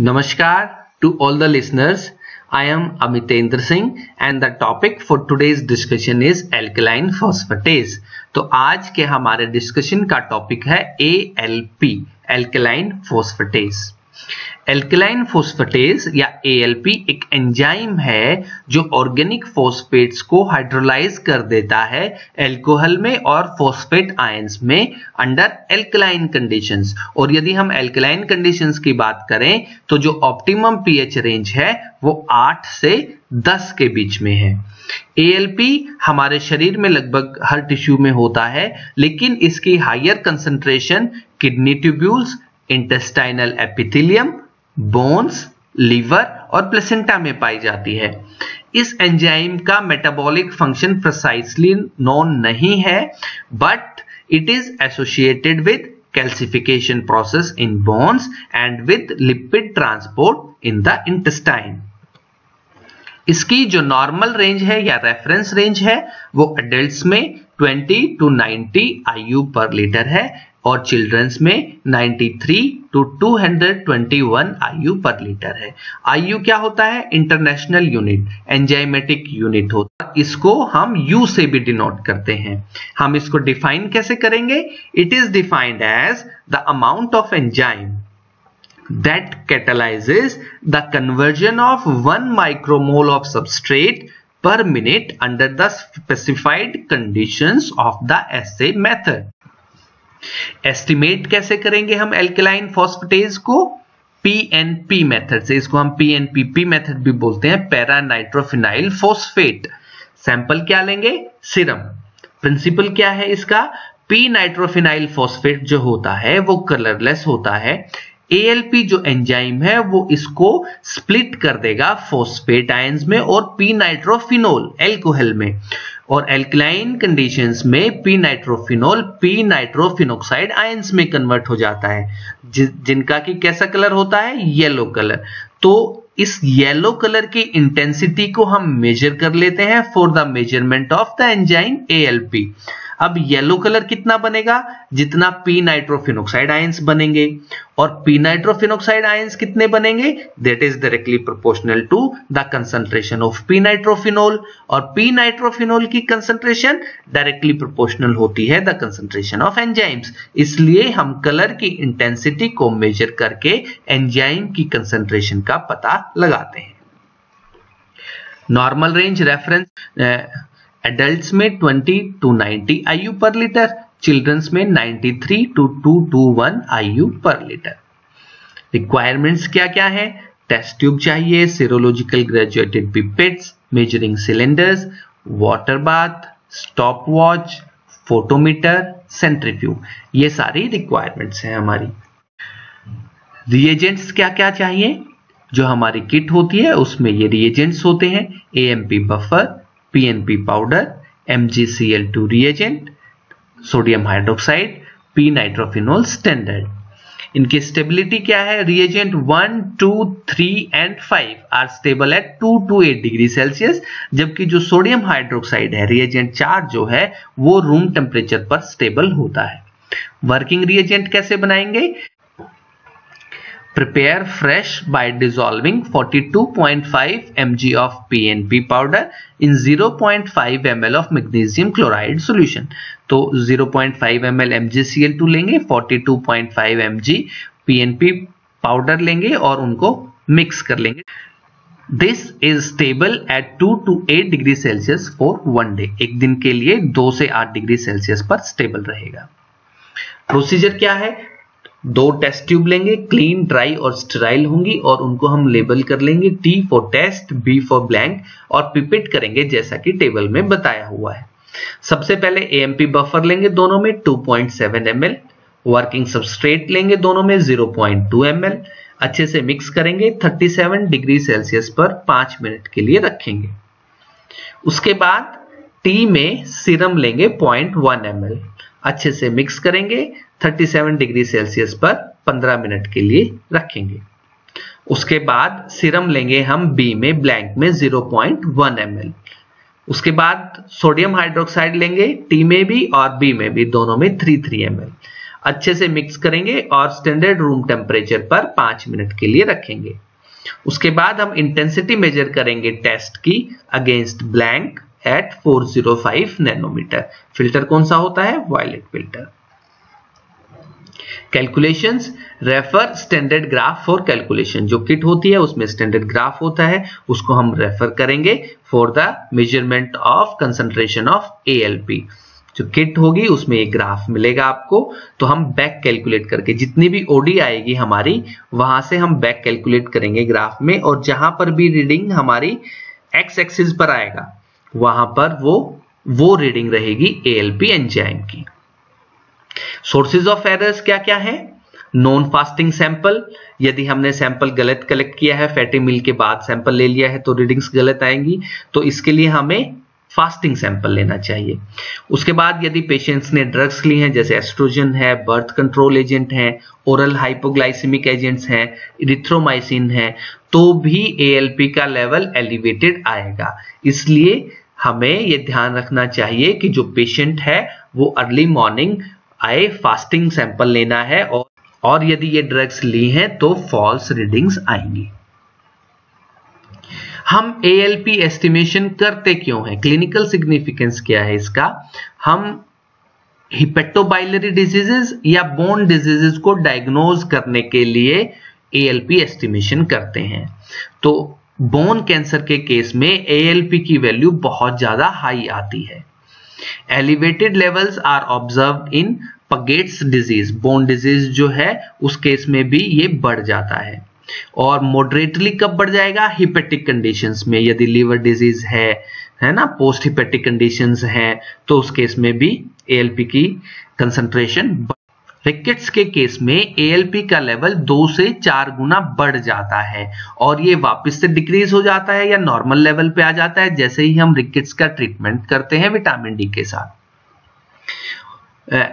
Namaskar to all the listeners. I am Amitendra Singh and the topic for today's discussion is alkaline phosphatase. तो आज के हमारे discussion का topic है ALP, alkaline phosphatase. Alkaline phosphatase या ALP एक enzyme है जो ऑर्गेनिक फोस्फेट्स को हाइड्रोलाइज कर देता है एल्कोहल में और फोस्फेट आयंस में अंडर एल्कलाइन कंडीशंस और यदि हम एल्कलाइन कंडीशंस की बात करें तो जो ऑप्टिमम पीएच रेंज है, वो 8 से 10 के बीच में है। एएलपी हमारे शरीर में लगभग हर टिश्यू में होता है, लेकिन इसकी higher concentration kidney tubules intestinal epithelium bones liver और प्लेसेंटा में पाई जाती है। इस एंजाइम का मेटाबॉलिक फ़ंक्शन प्रिसाइसली नोन नहीं है but it is associated with calcification process in bones and with lipid transport in the intestine इसकी जो नॉर्मल रेंज है या रेफरेंस रेंज है, वो एडल्ट्स में 20 टू 90 आयु पर लीटर है। और चिल्ड्रंस में 93 टू 221 आयु पर लीटर है। आयु क्या होता है? इंटरनेशनल यूनिट एंजाइमेटिक यूनिट होता इसको हम यू से भी डिनोट करते हैं। हम इसको डिफाइन कैसे करेंगे? It is defined as the amount of enzyme that catalyses the conversion of one micromole of substrate per minute under the specified condition of the assay method estimate कैसे करेंगे हम एल्केलाइन फॉस्फेटेज को? PNP method से। इसको हम पीएनपीपी method भी बोलते हैं पैरा नाइट्रोफिनाइल फोस्फेट सैंपल क्या लेंगे? सिरम प्रिंसिपल क्या है इसका? पी नाइट्रोफिनाइल फोस्फेट जो होता है, वो कलरलेस होता है। एएलपी जो एंजाइम है, वो इसको स्प्लिट कर देगा फोस्फेट आयंस में और पी नाइट्रोफिनोल एल्कोहल में। और एल्कलाइन कंडीशंस में P nitrophenol P nitrophenoxide ions में कन्वर्ट हो जाता है। जि, जिनका की कैसा कलर होता है? येलो कलर तो इस येलो कलर की इंटेंसिटी को हम मेजर कर लेते हैं for the measurement of the enzyme ALP अब येलो कलर कितना बनेगा? जितना पी नाइट्रोफिनोक्साइड आयंस बनेंगे। और पी नाइट्रोफिनोक्साइड आयंस कितने बनेंगे? That is directly proportional to the concentration of p nitrophenol और पी नाइट्रोफिनोल की कंसंट्रेशन डायरेक्टली प्रोपोर्शनल होती है द कंसंट्रेशन ऑफ़ एंजाइम्स इसलिए हम कलर की इंटेंसिटी को मेजर करके एंजाइम की कंसंट्रेशन का पता लगाते हैं। नॉर्मल रेंज रेफरेंस एडल्ट्स में 20 टू 90 आयु पर लीटर चिल्ड्रंस में 93 टू 221 आयु पर लीटर रिक्वायरमेंट्स क्या क्या है? टेस्ट ट्यूब चाहिए serological graduated pipettes measuring cylinders water bath stop watch photometer centrifuge ये सारी रिक्वायरमेंट्स हैं हमारी। रिएजेंट्स क्या क्या चाहिए? जो हमारी किट होती है, उसमें ये रिएजेंट्स होते हैं AMP buffer PNP powder MgCl2 reagent sodium hydroxide P nitrophenol standard इनकी स्टेबिलिटी क्या है? Reagent one two three and five are stable at two to eight degree Celsius जबकि जो सोडियम हाइड्रोक्साइड है रिएजेंट चार जो है, वो रूम टेम्परेचर पर स्टेबल होता है। वर्किंग रिएजेंट कैसे बनाएँगे? Prepare fresh by dissolving 42.5 mg of PNP powder in 0.5 ml of magnesium chloride solution. तो 0.5 ml MgCl2 लेंगे 42.5 mg PNP पाउडर लेंगे और उनको मिक्स कर लेंगे this is stable at 2 to 8 degree Celsius for one day एक दिन के लिए 2 से 8 डिग्री सेल्सियस पर स्टेबल रहेगा प्रोसीजर क्या है दो टेस्ट ट्यूब लेंगे, क्लीन, ड्राई और स्टेराइल होंगी और उनको हम लेबल कर लेंगे T for test B for blank और पिपिट करेंगे जैसा कि टेबल में बताया हुआ है। सबसे पहले एएमपी बफर लेंगे दोनों में 2.7 pont वर्किंग सबस्ट्रेट लेंगे दोनों में 0.2 ml अच्छे से मिक्स करेंगे 37 डिग्री सेल्सियस पर 5 मिनट के लिए रखेंगे। उसके बाद टी में सिरम लेंगे 0.1 ml अच्छे से मिक्स करेंगे 37 डिग्री सेल्सियस पर 15 मिनट के लिए रखेंगे। उसके बाद सिरम लेंगे हम बी में ब्लैंक में 0.1 ml उसके बाद सोडियम हाइड्रोक्साइड लेंगे टी में भी और बी में भी, दोनों में 3 3 ml अच्छे से मिक्स करेंगे और स्टैंडर्ड रूम टेम्परेचर पर पाँच मिनट के लिए रखेंगे। उसके बाद हम इंटेंसिटी मेजर करेंगे टेस्ट की against blank at 405 nanometre filter कौन सा होता है? Violet filter calculations refer standard graph for calculation जो किट होती है, उसमें स्टैंडर्ड ग्राफ होता है। उसको हम रेफर करेंगे for the measurement of concentration of ALP जो किट होगी, उसमें एक ग्राफ मिलेगा आपको। तो हम बैक कैलकुलेट करके जितनी भी ओडी आएगी हमारी, वहाँ से हम बैक कैलकुलेट करेंगे ग्राफ में। और जहाँ पर भी रीडिंग हमारी एक्स एक्सिस पर आएगा। वहाँ पर वो वो रीडिंग रहेगी एएलपी एंजाइम की। सोर्सेज ऑफ़ एरर्स क्या क्या है? नॉन फास्टिंग सैंपल यदि हमने सैंपल गलत कलेक्ट किया है फैटी मिल के बाद सैंपल ले लिया है तो रीडिंग्स गलत आएँगी तो इसके लिए हमें फास्टिंग सैंपल लेना चाहिए। उसके बाद यदि पेशेंट्स ने ड्रग्स ली हैं, जैसे एस्ट्रोजन है बर्थ कंट्रोल एजेंट है ओरल हाइपोग्लाइसिमिक एजेंट्स हैं इरिथ्रोमाइसिन है तो भी एएलपी का लेवल एलिवेटेड आएगा। इसलिए हमें यह ध्यान रखना चाहिए कि जो पेशेंट है, वो अर्ली मॉर्निंग आए फास्टिंग सैंपल लेना है और और यदि ये ड्रग्स ली हैं तो फॉल्स रीडिंग्स आएँगी। हम एएलपी एस्टिमेशन करते क्यों हैं? क्लिनिकल सिग्निफिकेंस क्या है इसका? हम हिपेटोबाइलरी डिजीजेस या बोन डिजीजेस को डायग्नोज करने के लिए एएलपी एस्टिमेशन करते हैं। तो बोन कैंसर के केस में एएलपी की वैल्यू बहुत ज़्यादा हाई आती है। Elevated levels are observe in Paget's disease bone disease जो है, उस केस में भी ये बढ़ जाता है। और मॉडरेटली कब बढ़ जाएगा? हिपेटिक कंडीशंस में। यदि लीवर डिज़ीज़ है है ना? पोस्ट हिपेटिक कंडीशंस है तो उस केस में भी एएलपी की कंसंट्रेशन रिकेट्स के केस में एएलपी का लेवल दो से चार गुना बढ़ जाता है और ये वापस से डिक्रीज हो जाता है या नॉर्मल लेवल पे आ जाता है, जैसे ही हम रिकेट्स का ट्रीटमेंट करते हैं विटामिन डी के साथ।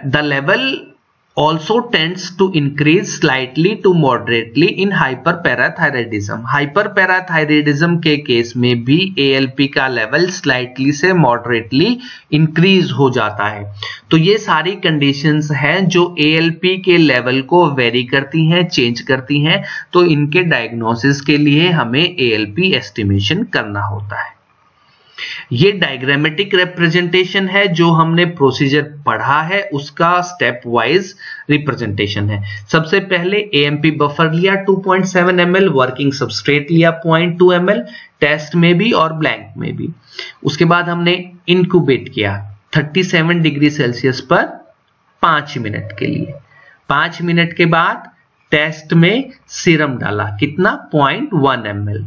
The level also tends to increase slightly to moderately in hyperparathyroidism. Hyperparathyroidism के केस में भी ALP का लेवल slightly से moderately increase हो जाता है तो ये सारी conditions हैं जो ALP के लेवल को वेरी करती हैं चेंज करती हैं तो इनके डायग्नोसिस के लिए हमें ALP एस्टिमेशन करना होता है ये डायग्रामेटिक रिप्रेजेंटेशन है जो हमने प्रोसीजर पढ़ा है, उसका स्टेप वाइज रिप्रेजेंटेशन है। सबसे पहले एएमपी बफर लिया 2.7 ml वर्किंग सबस्ट्रेट लिया 0.2 ml टेस्ट में भी और ब्लैंक में भी। उसके बाद हमने इनक्यूबेट किया 37 डिग्री सेल्सियस पर पाँच मिनट के लिए। पाँच मिनट के बाद टेस्ट में सीरम डाला, कितना? 0.1 ml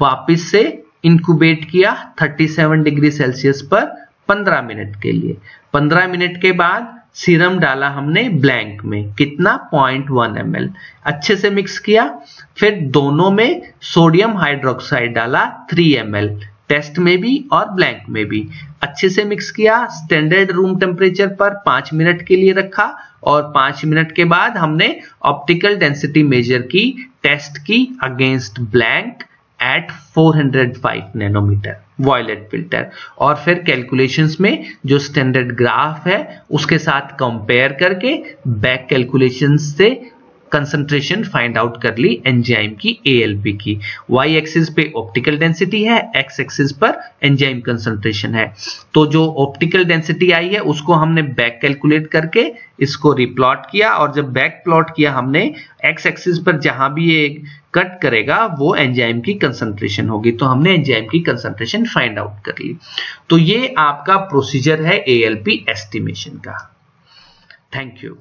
वापिस से इंक्यूबेट किया 37 डिग्री सेल्सियस पर 15 मिनट के लिए। 15 मिनट के बाद सीरम डाला हमने ब्लैंक में, कितना? 0.1 एम अच्छे से मिक्स किया, फिर दोनों में सोडियम हाइड्रोक्साइड डाला 3 एम टेस्ट में भी और ब्लैंक में भी। अच्छे से मिक्स किया स्टैंडर्ड रूम टेम्परेचर पर पाँच मिनट के लिए रखा और पाँच मिनट के बाद हमने ऑप्टिकल डेंसिटी मेजर की टेस्ट की against blank at 405 nanometre violet filter और फिर कैलकुलेशंस में जो स्टैंडर्ड ग्राफ है, उसके साथ कंपेयर करके बैक कैलकुलेशंस से कंसंट्रेशन फाइंड आउट कर ली एंजाइम की एएलपी की। वाई एक्सिस पे ऑप्टिकल डेंसिटी है एक्स एक्सिस पर एंजाइम कंसंट्रेशन है। तो जो ऑप्टिकल डेंसिटी आई है, उसको हमने बैक कैलकुलेट करके इसको रिप्लॉट किया और जब बैक प्लॉट किया हमने एक्स एक्सिस पर जहाँ भी ये कट करेगा, वो एंजाइम की कंसंट्रेशन होगी। तो हमने एंजाइम की कंसंट्रेशन फाइंड आउट कर ली। तो ये आपका प्रोसीजर है एएलपी एस्टिमेशन का। Thank you